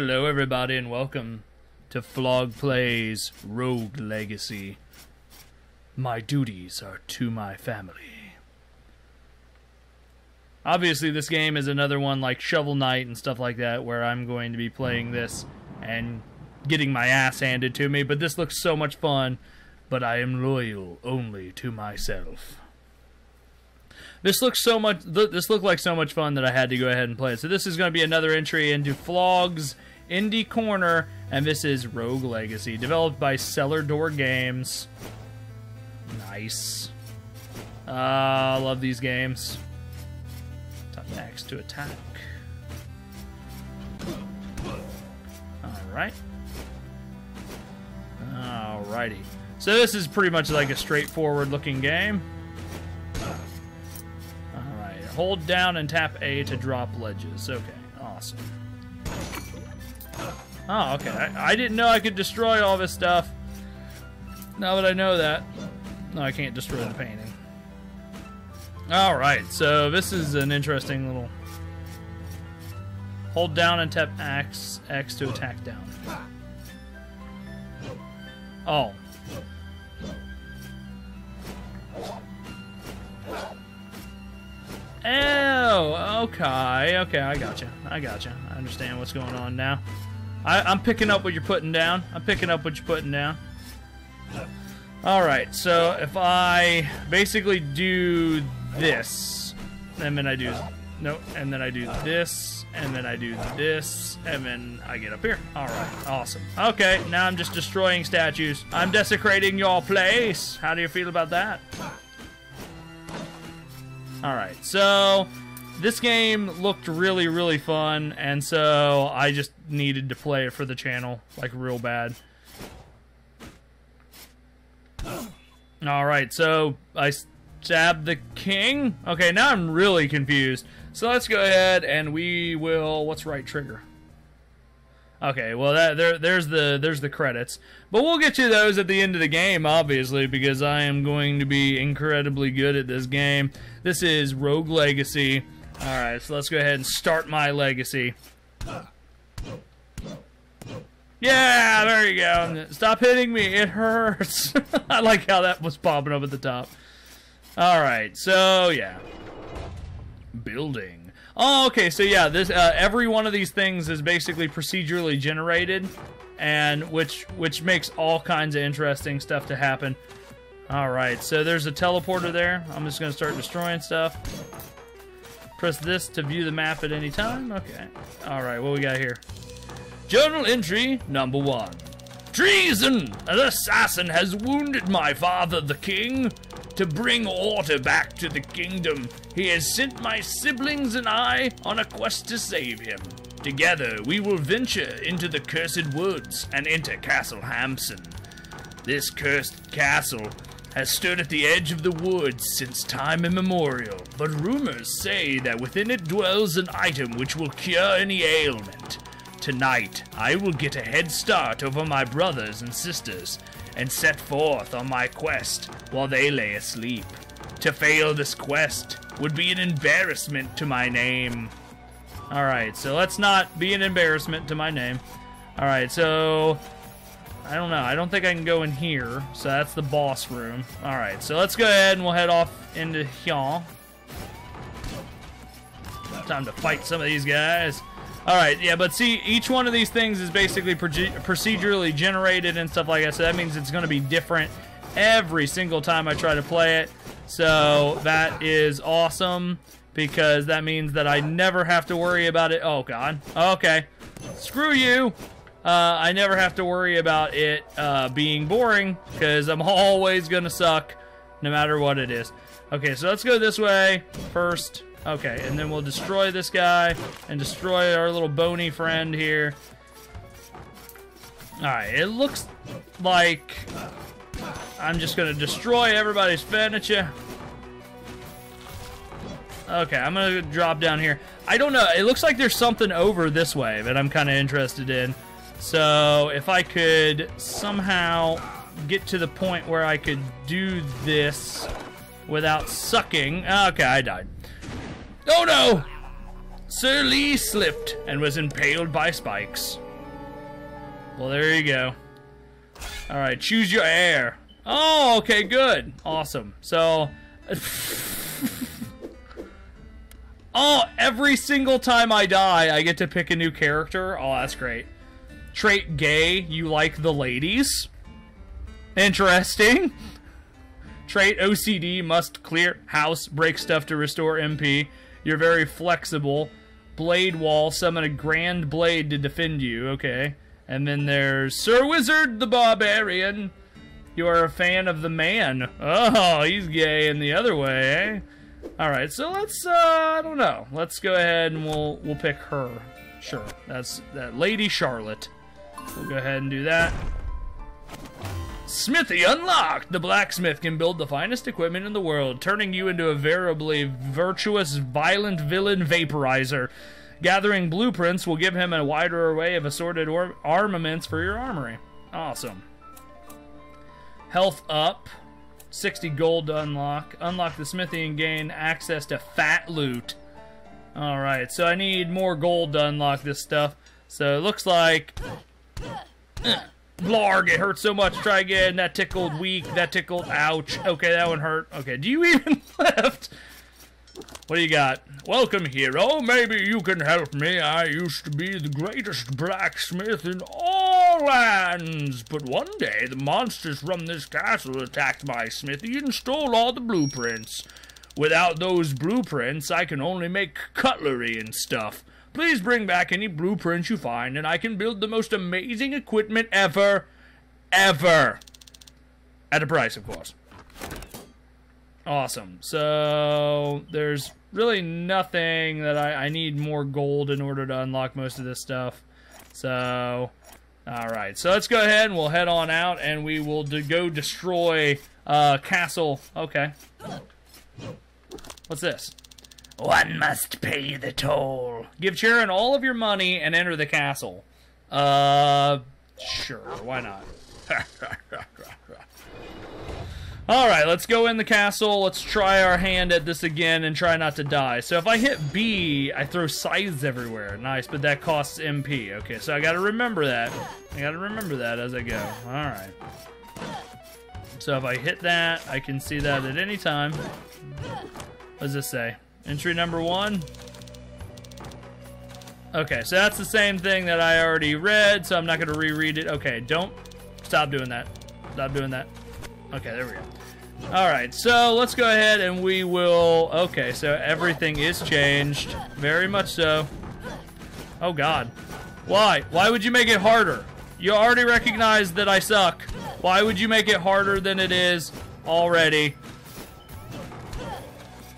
Hello, everybody, and welcome to Flog Plays Rogue Legacy. My duties are to my family. Obviously, this game is another one like Shovel Knight and stuff like that, where I'm going to be playing this and getting my ass handed to me, but this looks so much fun, but I am loyal only to myself. This looks so much. Th this looked like so much fun that I had to go ahead and play it. So this is going to be another entry into Flog's Indie Corner, and this is Rogue Legacy, developed by Cellar Door Games. Nice. Uh, I love these games. Top X to attack. All right. Alrighty. So this is pretty much like a straightforward looking game. Alright, hold down and tap A to drop ledges. Okay, awesome. Oh, okay. I, I didn't know I could destroy all this stuff. Now that I know that. No, I can't destroy the painting. Alright, so this is an interesting little... Hold down and tap X, X to attack down. Oh. Oh, okay, okay, I got you. I got you. I understand what's going on now. I, I'm picking up what you're putting down. I'm picking up what you're putting down. Alright, so if I basically do this, and then I do, no, and then I do this, and then I do this, and then I get up here. Alright, awesome. Okay, now I'm just destroying statues. I'm desecrating your place. How do you feel about that? Alright, so this game looked really, really fun, and so I just needed to play it for the channel, like real bad. Alright, so I stabbed the king? Okay, now I'm really confused. So let's go ahead and we will... What's right trigger? Okay, well that there there's the there's the credits. But we'll get to those at the end of the game, obviously, because I am going to be incredibly good at this game. This is Rogue Legacy. Alright, so let's go ahead and start my legacy. Yeah, there you go. Stop hitting me. It hurts. I like how that was popping up at the top. Alright, so yeah. Building. Oh, okay, so yeah, this uh, every one of these things is basically procedurally generated, and which which makes all kinds of interesting stuff to happen. All right, so there's a teleporter there. I'm just gonna start destroying stuff. Press this to view the map at any time. Okay. All right, what we got here? Journal entry number one. Treason! An assassin has wounded my father, the king. To bring order back to the kingdom, he has sent my siblings and I on a quest to save him. Together, we will venture into the cursed woods and enter Castle Hamson. This cursed castle has stood at the edge of the woods since time immemorial, but rumors say that within it dwells an item which will cure any ailment. Tonight, I will get a head start over my brothers and sisters and set forth on my quest while they lay asleep. To fail this quest would be an embarrassment to my name. Alright, so let's not be an embarrassment to my name. Alright, so... I don't know. I don't think I can go in here. So that's the boss room. Alright, so let's go ahead and we'll head off into here. Time to fight some of these guys. Alright, yeah, but see, each one of these things is basically procedurally generated and stuff like that, so that means it's going to be different every single time I try to play it. So that is awesome because that means that I never have to worry about it. Oh, God. Okay. Screw you. Uh, I never have to worry about it uh, being boring because I'm always going to suck no matter what it is. Okay, so let's go this way first. Okay, and then we'll destroy this guy and destroy our little bony friend here. Alright, it looks like I'm just going to destroy everybody's furniture. Okay, I'm going to drop down here. I don't know. It looks like there's something over this way that I'm kind of interested in. So if I could somehow get to the point where I could do this without sucking. Ah, okay, I died. Oh no! Sir Lee slipped and was impaled by spikes. Well, there you go. All right, choose your heir. Oh, okay, good. Awesome. So, oh, every single time I die, I get to pick a new character. Oh, that's great. Trait gay, you like the ladies. Interesting. Trait OCD, must clear house, break stuff to restore MP. You're very flexible. Blade wall, summon a grand blade to defend you. Okay. And then there's Sir Wizard the Barbarian. You are a fan of the man. Oh, he's gay in the other way, eh? Alright, so let's, uh, I don't know. Let's go ahead and we'll, we'll pick her. Sure, that's that Lady Charlotte. We'll go ahead and do that. Smithy unlocked! The blacksmith can build the finest equipment in the world, turning you into a veritably virtuous, violent villain vaporizer. Gathering blueprints will give him a wider array of assorted armaments for your armory. Awesome. Health up. 60 gold to unlock. Unlock the smithy and gain access to fat loot. Alright, so I need more gold to unlock this stuff. So it looks like... Blarg, it hurts so much. Try again. That tickled weak. That tickled. Ouch. Okay, that one hurt. Okay, do you even left? What do you got? Welcome, hero. Maybe you can help me. I used to be the greatest blacksmith in all lands. But one day, the monsters from this castle attacked my smithy and stole all the blueprints. Without those blueprints, I can only make cutlery and stuff. Please bring back any blueprints you find, and I can build the most amazing equipment ever. Ever. At a price, of course. Awesome. So there's really nothing that I, I need more gold in order to unlock most of this stuff. So, all right. So let's go ahead and we'll head on out and we will go destroy uh, Castle. Okay. What's this? One must pay the toll. Give Charon all of your money and enter the castle. Uh, sure. Why not? All right, let's go in the castle. Let's try our hand at this again and try not to die. So if I hit B, I throw scythes everywhere. Nice, but that costs MP. Okay, so I got to remember that. I got to remember that as I go. All right. So if I hit that, I can see that at any time. What does this say? Entry number one. Okay, so that's the same thing that I already read, so I'm not going to reread it. Okay, don't stop doing that. Stop doing that. Okay, there we go. Alright, so let's go ahead and we will... Okay, so everything is changed. Very much so. Oh, God. Why? Why would you make it harder? You already recognize that I suck. Why would you make it harder than it is already?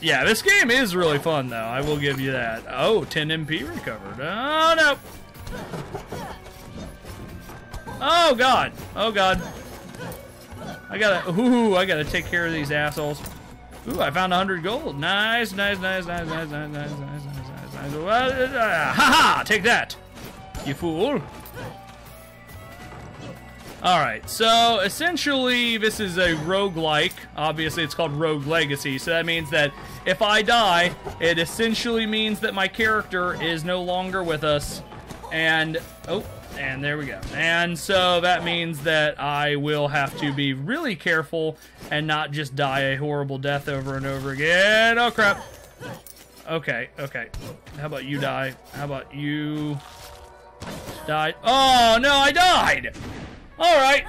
Yeah, this game is really fun, though. I will give you that. Oh, 10 MP recovered. Oh, no. Oh, God. Oh, God. I gotta, ooh, I gotta take care of these assholes. Ooh, I found 100 gold. Nice, nice, nice, nice, nice, nice, nice, nice, nice, nice, nice. Ha ha! Take that, you fool. Alright, so essentially this is a roguelike. Obviously it's called Rogue Legacy, so that means that if I die, it essentially means that my character is no longer with us. And, oh, and there we go. And so that means that I will have to be really careful and not just die a horrible death over and over again. Oh, crap. Okay, okay. How about you die? How about you died? Oh, no, I died! All right.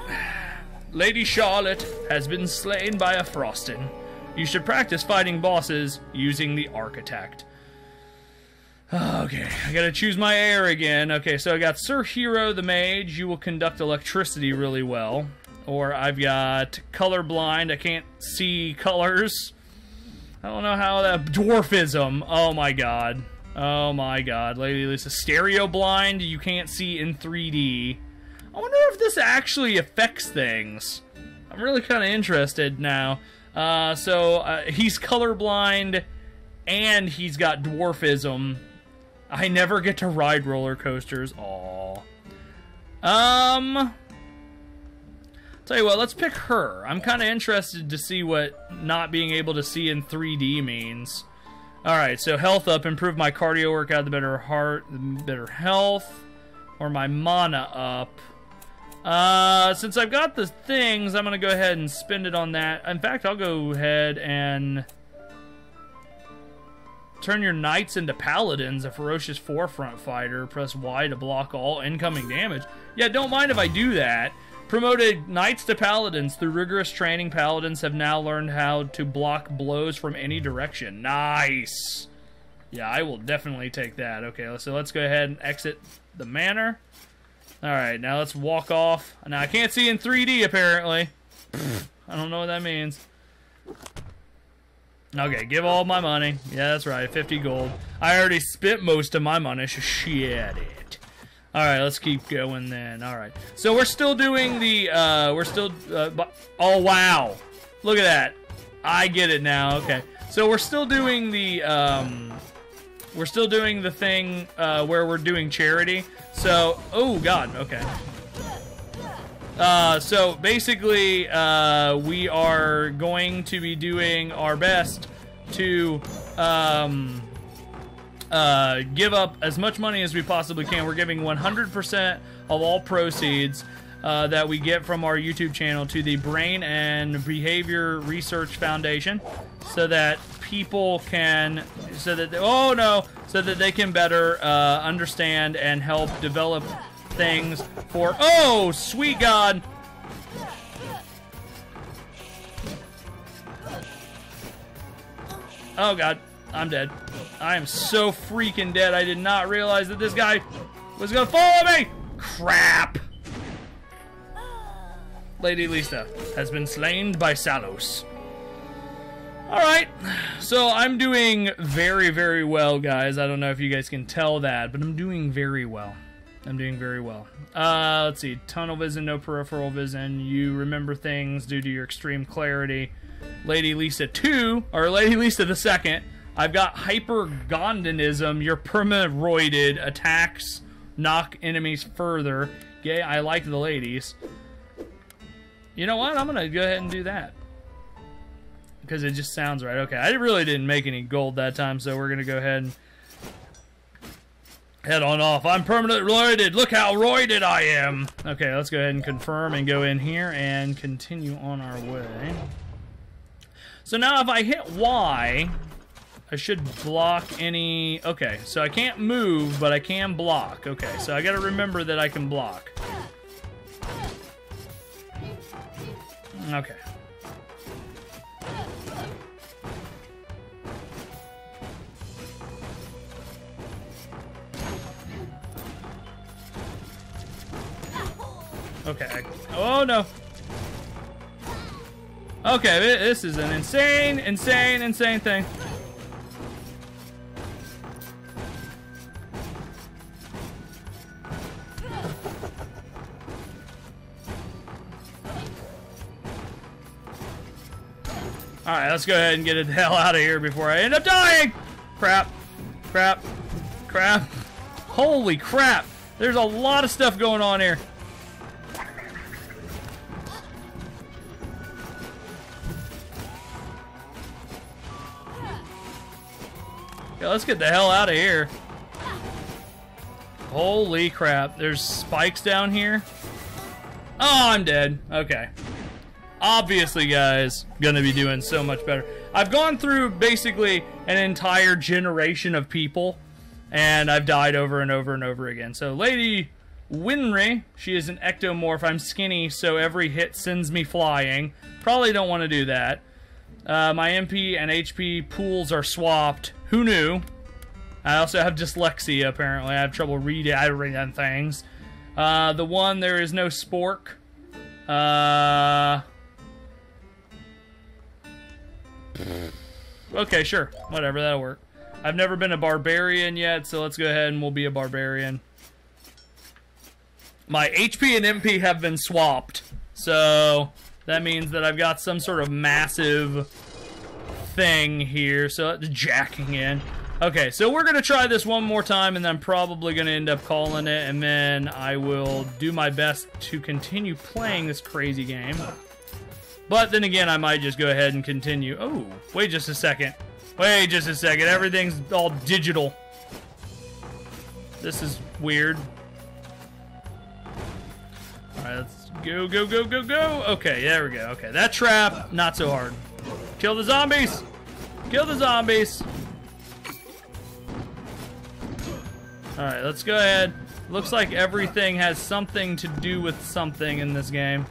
Lady Charlotte has been slain by a Frosten. You should practice fighting bosses using the Architect. Ah, okay, I gotta choose my heir again. Okay, so I got Sir Hero the Mage. You will conduct electricity really well. Or I've got Colorblind. I can't see colors. I don't know how that... Dwarfism. Oh my god. Oh my god. Lady Lisa. Stereo blind. You can't see in 3D. I wonder if this actually affects things. I'm really kind of interested now. Uh, so, uh, he's colorblind and he's got dwarfism. I never get to ride roller coasters. Aw. Um. Tell you what, let's pick her. I'm kind of interested to see what not being able to see in 3D means. Alright, so health up, improve my cardio workout, the better heart, the better health, or my mana up. Uh, since I've got the things, I'm going to go ahead and spend it on that. In fact, I'll go ahead and turn your knights into paladins, a ferocious forefront fighter. Press Y to block all incoming damage. Yeah, don't mind if I do that. Promoted knights to paladins. Through rigorous training, paladins have now learned how to block blows from any direction. Nice. Yeah, I will definitely take that. Okay, so let's go ahead and exit the manor. Alright, now let's walk off. Now, I can't see in 3D, apparently. I don't know what that means. Okay, give all my money. Yeah, that's right, 50 gold. I already spent most of my money, shit it. Alright, let's keep going then. Alright. So we're still doing the, uh, we're still, uh, oh wow. Look at that. I get it now, okay. So we're still doing the, um, we're still doing the thing uh, where we're doing charity. So, oh god, okay. Uh, so basically, uh, we are going to be doing our best to um, uh, give up as much money as we possibly can. We're giving 100% of all proceeds uh, that we get from our YouTube channel to the Brain and Behavior Research Foundation so that people can, so that, they, oh no, so that they can better uh, understand and help develop things for, oh, sweet God. Oh God, I'm dead. I am so freaking dead. I did not realize that this guy was gonna follow me. Crap. Lady Lisa has been slain by Salos. Alright, so I'm doing very, very well, guys. I don't know if you guys can tell that, but I'm doing very well. I'm doing very well. Uh, let's see. Tunnel vision, no peripheral vision. You remember things due to your extreme clarity. Lady Lisa 2, or Lady Lisa the second. I've got hypergonadism. You're perma-roided. Attacks knock enemies further. Gay, I like the ladies. You know what? I'm going to go ahead and do that because it just sounds right. Okay, I really didn't make any gold that time, so we're gonna go ahead and head on off. I'm permanently roided. Look how roided I am. Okay, let's go ahead and confirm and go in here and continue on our way. So now if I hit Y, I should block any... Okay, so I can't move, but I can block. Okay, so I gotta remember that I can block. Okay. Okay. Oh, no. Okay, this is an insane, insane, insane thing. Alright, let's go ahead and get the hell out of here before I end up dying! Crap. Crap. Crap. Holy crap! There's a lot of stuff going on here. Let's get the hell out of here. Holy crap. There's spikes down here. Oh, I'm dead. Okay. Obviously, guys, gonna be doing so much better. I've gone through basically an entire generation of people, and I've died over and over and over again. So, Lady Winry, she is an ectomorph. I'm skinny, so every hit sends me flying. Probably don't want to do that. Uh, my MP and HP pools are swapped. Who knew? I also have dyslexia, apparently. I have trouble reading things. Uh, the one, there is no spork. Uh... Okay, sure. Whatever, that'll work. I've never been a barbarian yet, so let's go ahead and we'll be a barbarian. My HP and MP have been swapped, so that means that I've got some sort of massive thing here. So jacking in. Okay, so we're going to try this one more time, and then I'm probably going to end up calling it, and then I will do my best to continue playing this crazy game. But then again, I might just go ahead and continue. Oh, wait just a second. Wait just a second. Everything's all digital. This is weird. Alright, let's go, go, go, go, go. Okay, there we go. Okay, that trap, not so hard. Kill the zombies! Kill the zombies! Alright, let's go ahead. Looks like everything has something to do with something in this game.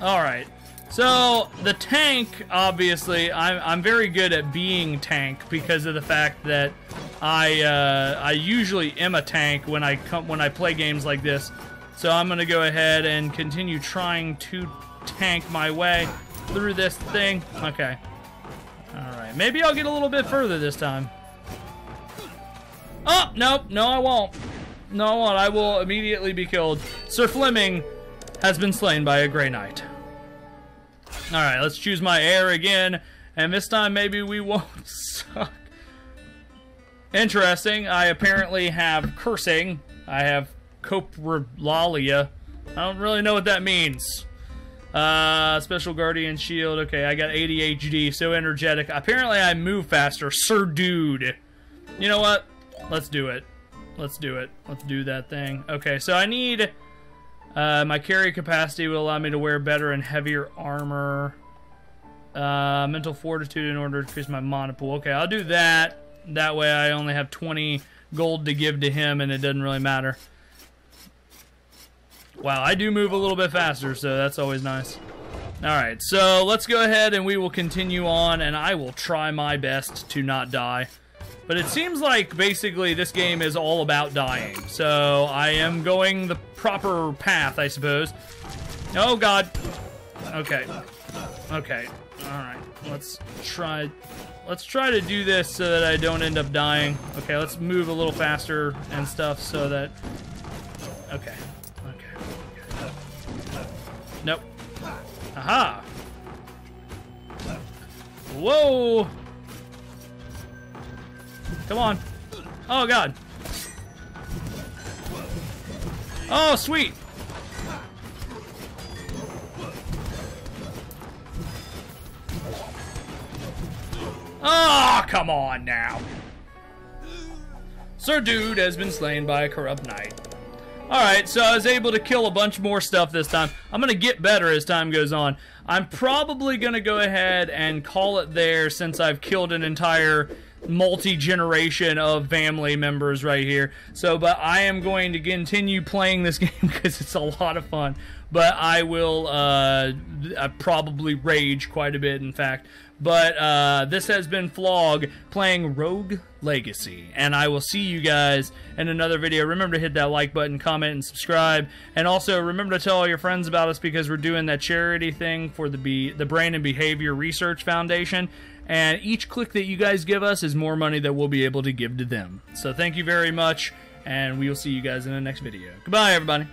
Alright. So, the tank, obviously, I'm, I'm very good at being tank because of the fact that I uh, I usually am a tank when I come when I play games like this. So I'm gonna go ahead and continue trying to tank my way through this thing. Okay. Alright, maybe I'll get a little bit further this time. Oh, nope, no I won't. No I won't, I will immediately be killed. Sir Fleming has been slain by a Grey Knight. Alright, let's choose my heir again, and this time maybe we won't suck. Interesting, I apparently have cursing. I have coprolalia. I don't really know what that means. Uh, special guardian shield. Okay, I got ADHD, so energetic. Apparently, I move faster. Sir Dude. You know what? Let's do it. Let's do it. Let's do that thing. Okay, so I need. Uh, my carry capacity will allow me to wear better and heavier armor. Uh, mental fortitude in order to increase my mana pool. Okay, I'll do that. That way I only have 20 gold to give to him and it doesn't really matter. Wow, I do move a little bit faster, so that's always nice. Alright, so let's go ahead and we will continue on, and I will try my best to not die. But it seems like basically this game is all about dying, so I am going the proper path, I suppose. Oh god. Okay. Okay. Alright, let's try... Let's try to do this so that I don't end up dying. Okay, let's move a little faster and stuff so that... Okay. Okay. Nope. Aha! Whoa! Come on. Oh, God. Oh, sweet! Oh, come on now. Sir Dude has been slain by a corrupt knight. Alright, so I was able to kill a bunch more stuff this time. I'm going to get better as time goes on. I'm probably going to go ahead and call it there since I've killed an entire multi-generation of family members right here. So, but I am going to continue playing this game because it's a lot of fun. But I will uh, I probably rage quite a bit, in fact. But uh, this has been Flog playing Rogue Legacy. And I will see you guys in another video. Remember to hit that like button, comment, and subscribe. And also remember to tell all your friends about us because we're doing that charity thing for the, Be the Brain and Behavior Research Foundation. And each click that you guys give us is more money that we'll be able to give to them. So thank you very much. And we will see you guys in the next video. Goodbye, everybody.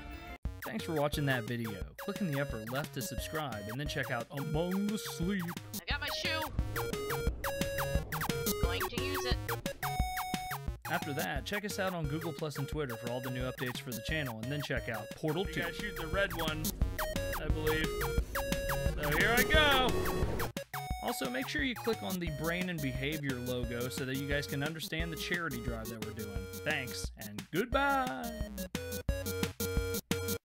Thanks for watching that video. Click in the upper left to subscribe, and then check out Among the Sleep. I got my shoe. Going to use it. After that, check us out on Google Plus and Twitter for all the new updates for the channel, and then check out Portal 2. You gotta shoot the red one, I believe. So here I go! Also, make sure you click on the Brain and Behavior logo so that you guys can understand the charity drive that we're doing. Thanks, and goodbye!